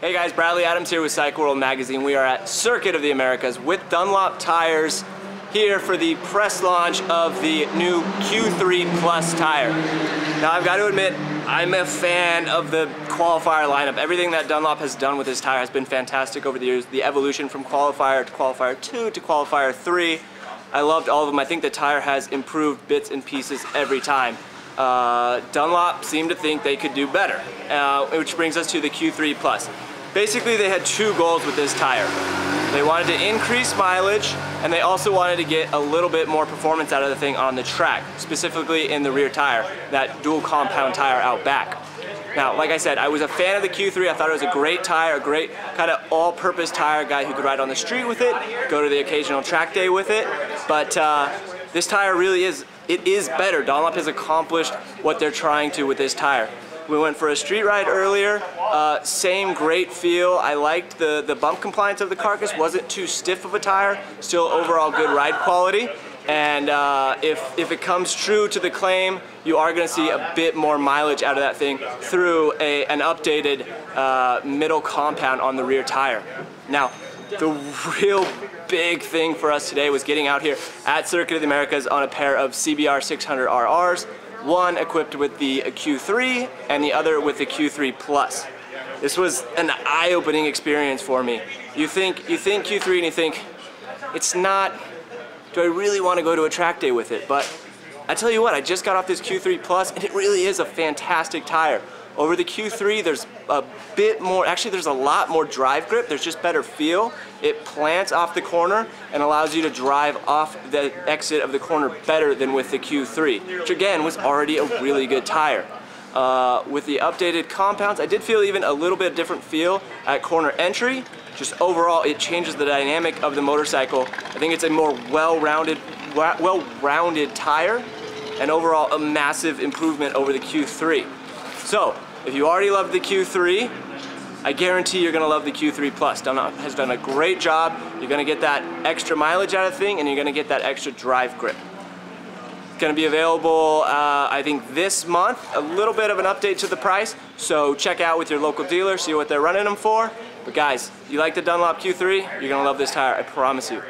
Hey guys, Bradley Adams here with Cycle World Magazine. We are at Circuit of the Americas with Dunlop Tires here for the press launch of the new Q3 Plus tire. Now I've got to admit, I'm a fan of the qualifier lineup. Everything that Dunlop has done with this tire has been fantastic over the years. The evolution from qualifier to qualifier 2 to qualifier 3. I loved all of them. I think the tire has improved bits and pieces every time. Uh, Dunlop seemed to think they could do better, uh, which brings us to the Q3 Plus. Basically, they had two goals with this tire. They wanted to increase mileage, and they also wanted to get a little bit more performance out of the thing on the track, specifically in the rear tire, that dual compound tire out back. Now, like I said, I was a fan of the Q3. I thought it was a great tire, a great kind of all-purpose tire, guy who could ride on the street with it, go to the occasional track day with it. But uh, this tire really is, it is better. Dunlop has accomplished what they're trying to with this tire. We went for a street ride earlier. Uh, same great feel. I liked the, the bump compliance of the carcass. Wasn't too stiff of a tire. Still overall good ride quality. And uh, if, if it comes true to the claim, you are going to see a bit more mileage out of that thing through a, an updated uh, middle compound on the rear tire. Now, the real big thing for us today was getting out here at Circuit of the Americas on a pair of CBR 600 RRs one equipped with the Q3 and the other with the Q3 Plus. This was an eye-opening experience for me. You think, you think Q3 and you think, it's not, do I really want to go to a track day with it? But I tell you what, I just got off this Q3 Plus and it really is a fantastic tire. Over the Q3, there's a bit more, actually there's a lot more drive grip, there's just better feel. It plants off the corner and allows you to drive off the exit of the corner better than with the Q3, which again was already a really good tire. Uh, with the updated compounds, I did feel even a little bit different feel at corner entry. Just overall, it changes the dynamic of the motorcycle. I think it's a more well-rounded, well-rounded tire, and overall a massive improvement over the Q3. So, if you already love the Q3, I guarantee you're gonna love the Q3 Plus. Dunlop has done a great job. You're gonna get that extra mileage out of the thing and you're gonna get that extra drive grip. It's gonna be available, uh, I think this month, a little bit of an update to the price. So check out with your local dealer, see what they're running them for. But guys, you like the Dunlop Q3, you're gonna love this tire, I promise you.